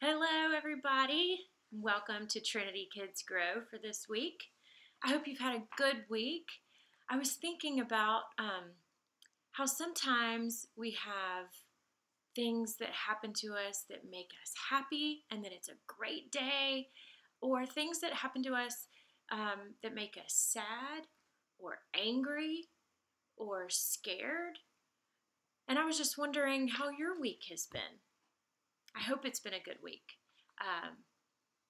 Hello, everybody. Welcome to Trinity Kids Grow for this week. I hope you've had a good week. I was thinking about um, how sometimes we have things that happen to us that make us happy and that it's a great day, or things that happen to us um, that make us sad or angry or scared. And I was just wondering how your week has been. I hope it's been a good week. Um,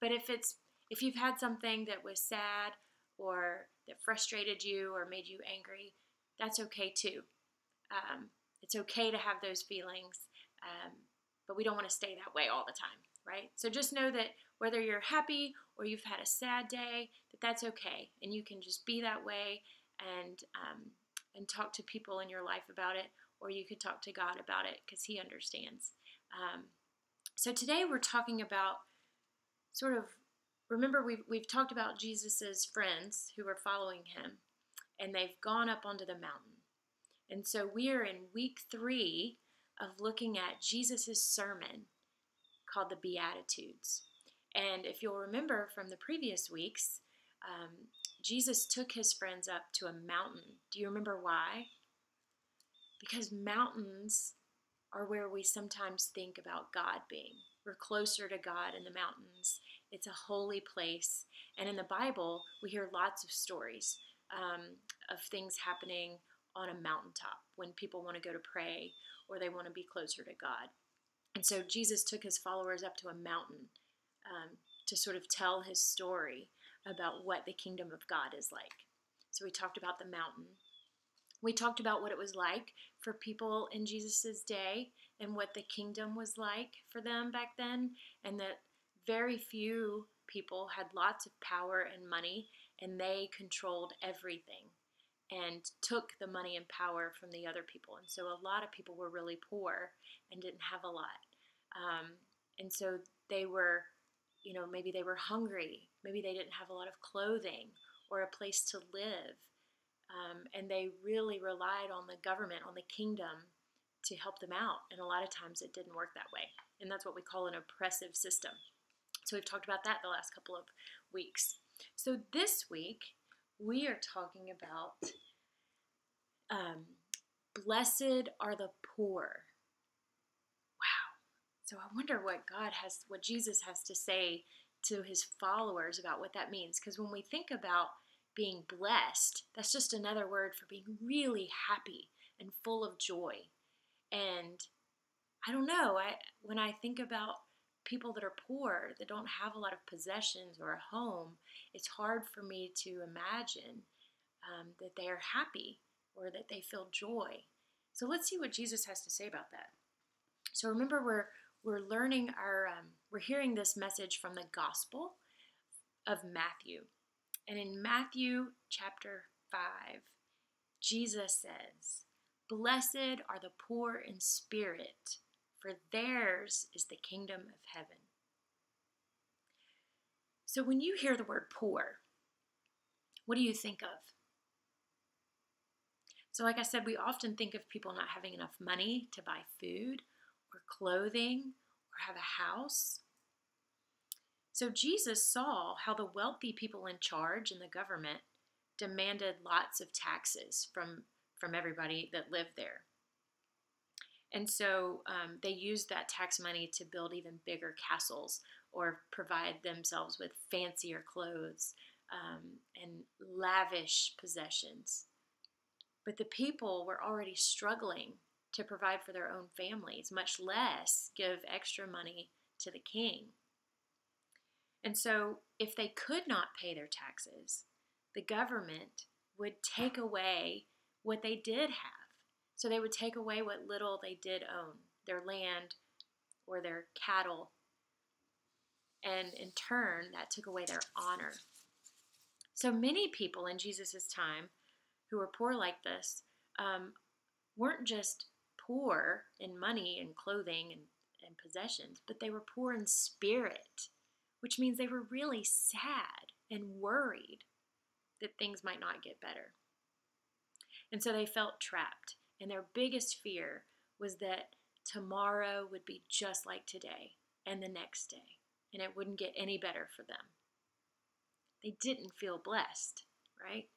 but if it's if you've had something that was sad or that frustrated you or made you angry, that's okay too. Um, it's okay to have those feelings, um, but we don't want to stay that way all the time, right? So just know that whether you're happy or you've had a sad day, that that's okay, and you can just be that way and um, and talk to people in your life about it, or you could talk to God about it because He understands. So today we're talking about sort of remember we've, we've talked about Jesus's friends who were following him and they've gone up onto the mountain. And so we are in week three of looking at Jesus's sermon called the Beatitudes. And if you'll remember from the previous weeks, um, Jesus took his friends up to a mountain. Do you remember why? Because mountains are where we sometimes think about God being. We're closer to God in the mountains. It's a holy place. And in the Bible, we hear lots of stories um, of things happening on a mountaintop when people want to go to pray or they want to be closer to God. And so Jesus took his followers up to a mountain um, to sort of tell his story about what the kingdom of God is like. So we talked about the mountain. We talked about what it was like for people in Jesus' day and what the kingdom was like for them back then, and that very few people had lots of power and money, and they controlled everything and took the money and power from the other people. And so a lot of people were really poor and didn't have a lot. Um, and so they were, you know, maybe they were hungry, maybe they didn't have a lot of clothing or a place to live. Um, and they really relied on the government, on the kingdom to help them out. And a lot of times it didn't work that way. And that's what we call an oppressive system. So we've talked about that the last couple of weeks. So this week we are talking about um, blessed are the poor. Wow. So I wonder what God has, what Jesus has to say to his followers about what that means. Because when we think about being blessed, that's just another word for being really happy and full of joy. And I don't know, I when I think about people that are poor, that don't have a lot of possessions or a home, it's hard for me to imagine um, that they are happy or that they feel joy. So let's see what Jesus has to say about that. So remember, we're we're learning our um, we're hearing this message from the Gospel of Matthew, and in Matthew chapter five, Jesus says, "Blessed are the poor in spirit." for theirs is the kingdom of heaven. So when you hear the word poor, what do you think of? So, like I said, we often think of people not having enough money to buy food or clothing or have a house. So, Jesus saw how the wealthy people in charge in the government demanded lots of taxes from, from everybody that lived there. And so um, they used that tax money to build even bigger castles or provide themselves with fancier clothes um, and lavish possessions. But the people were already struggling to provide for their own families, much less give extra money to the king. And so, if they could not pay their taxes, the government would take away what they did have. So they would take away what little they did own, their land or their cattle. And in turn, that took away their honor. So many people in Jesus' time who were poor like this um, weren't just poor in money and clothing and, and possessions, but they were poor in spirit, which means they were really sad and worried that things might not get better. And so they felt trapped. And their biggest fear was that tomorrow would be just like today, and the next day, and it wouldn't get any better for them. They didn't feel blessed, right?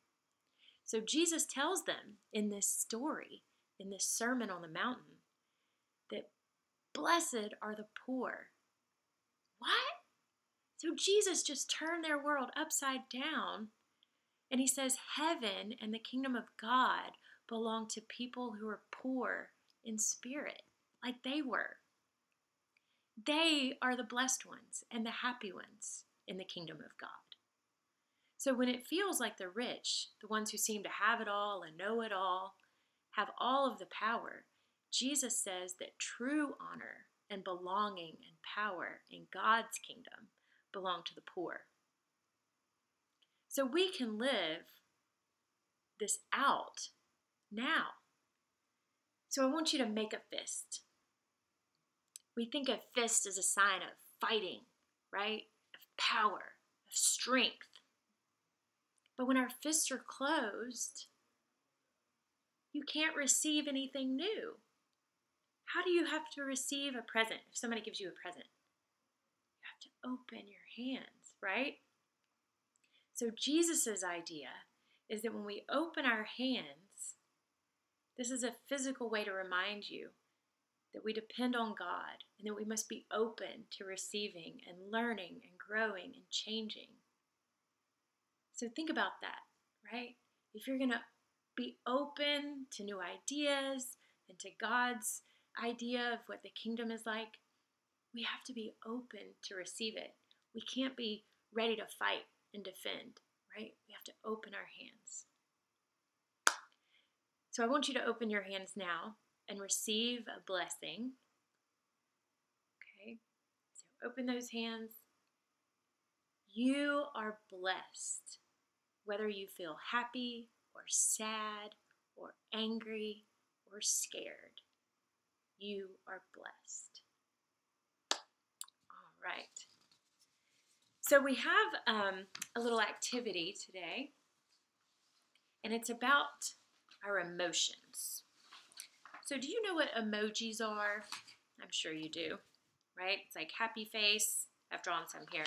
So Jesus tells them in this story, in this Sermon on the Mountain, that blessed are the poor. What? So Jesus just turned their world upside down and he says, Heaven and the kingdom of God belong to people who are poor in spirit, like they were. They are the blessed ones and the happy ones in the kingdom of God. So when it feels like the rich, the ones who seem to have it all and know it all, have all of the power, Jesus says that true honor and belonging and power in God's kingdom belong to the poor. So we can live this out now. So I want you to make a fist. We think a fist is a sign of fighting, right? Of power, of strength. But when our fists are closed, you can't receive anything new. How do you have to receive a present if somebody gives you a present? To open your hands, right? So, Jesus' idea is that when we open our hands, this is a physical way to remind you that we depend on God and that we must be open to receiving and learning and growing and changing. So, think about that, right? If you're going to be open to new ideas and to God's idea of what the kingdom is like, we have to be open to receive it. We can't be ready to fight and defend, right? We have to open our hands. So I want you to open your hands now and receive a blessing. Okay, so open those hands. You are blessed, whether you feel happy or sad or angry or scared. You are blessed. Right. So we have um, a little activity today, and it's about our emotions. So do you know what emojis are? I'm sure you do, right? It's like happy face. I've drawn some here.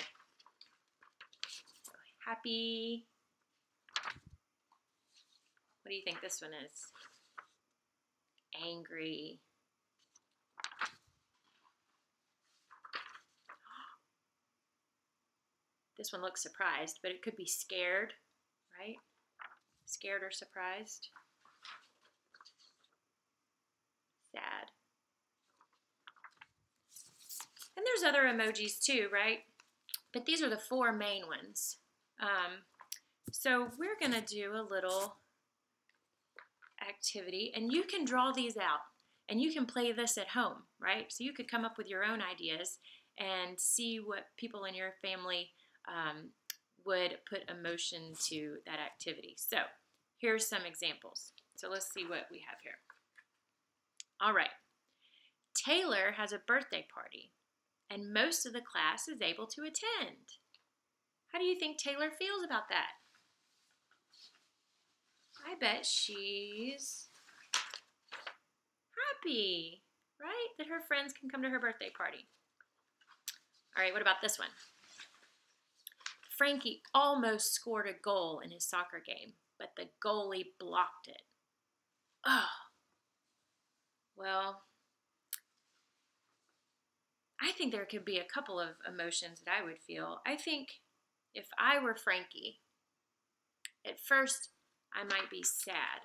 So happy. What do you think this one is? Angry. This one looks surprised, but it could be scared, right? Scared or surprised. Sad. And there's other emojis too, right? But these are the four main ones. Um, so we're going to do a little activity, and you can draw these out, and you can play this at home, right? So you could come up with your own ideas and see what people in your family um, would put emotion to that activity. So here's some examples. So let's see what we have here. All right. Taylor has a birthday party, and most of the class is able to attend. How do you think Taylor feels about that? I bet she's happy, right? That her friends can come to her birthday party. All right, what about this one? Frankie almost scored a goal in his soccer game, but the goalie blocked it. Oh, well, I think there could be a couple of emotions that I would feel. I think if I were Frankie, at first I might be sad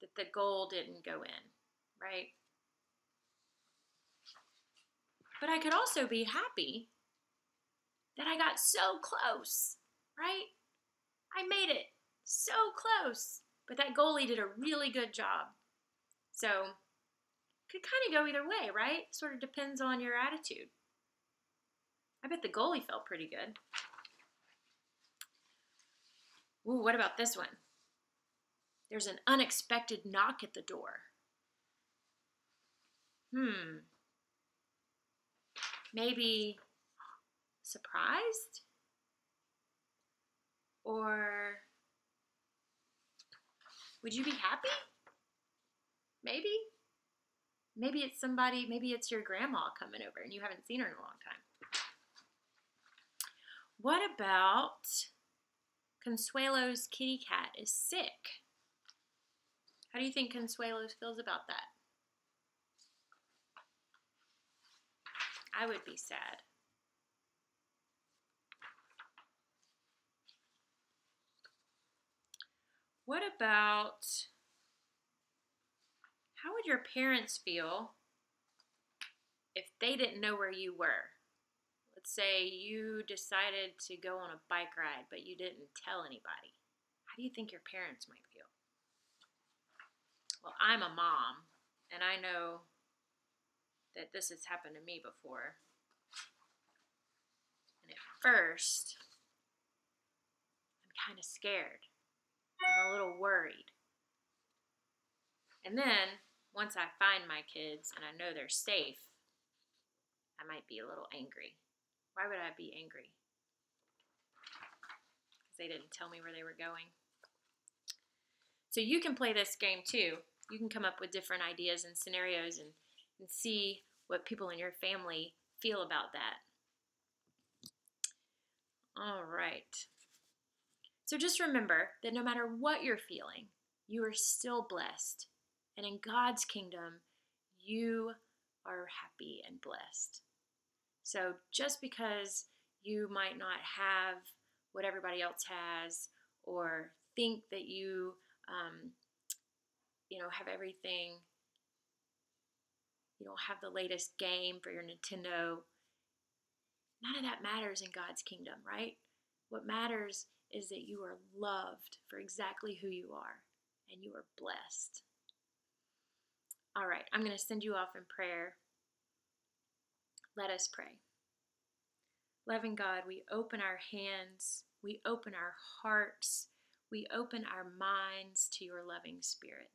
that the goal didn't go in, right? But I could also be happy that I got so close, right? I made it so close. But that goalie did a really good job. So, could kind of go either way, right? Sort of depends on your attitude. I bet the goalie felt pretty good. Ooh, what about this one? There's an unexpected knock at the door. Hmm. Maybe surprised? Or would you be happy? Maybe? Maybe it's somebody, maybe it's your grandma coming over and you haven't seen her in a long time. What about Consuelo's kitty cat is sick? How do you think Consuelo feels about that? I would be sad. What about how would your parents feel if they didn't know where you were? Let's say you decided to go on a bike ride, but you didn't tell anybody. How do you think your parents might feel? Well, I'm a mom, and I know that this has happened to me before. And at first, I'm kind of scared. I'm a little worried. And then, once I find my kids and I know they're safe, I might be a little angry. Why would I be angry? Because they didn't tell me where they were going. So you can play this game too. You can come up with different ideas and scenarios and, and see what people in your family feel about that. All right. So just remember that no matter what you're feeling, you are still blessed. And in God's kingdom, you are happy and blessed. So just because you might not have what everybody else has or think that you um, you know have everything you don't have the latest game for your Nintendo none of that matters in God's kingdom right what matters is that you are loved for exactly who you are and you are blessed all right I'm going to send you off in prayer let us pray. Loving God, we open our hands, we open our hearts, we open our minds to your loving spirit.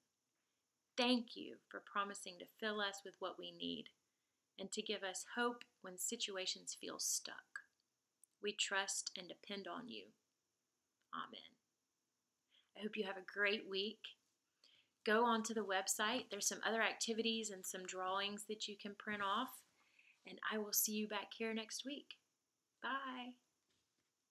Thank you for promising to fill us with what we need and to give us hope when situations feel stuck. We trust and depend on you. Amen. I hope you have a great week. Go onto the website. There's some other activities and some drawings that you can print off and I will see you back here next week. Bye.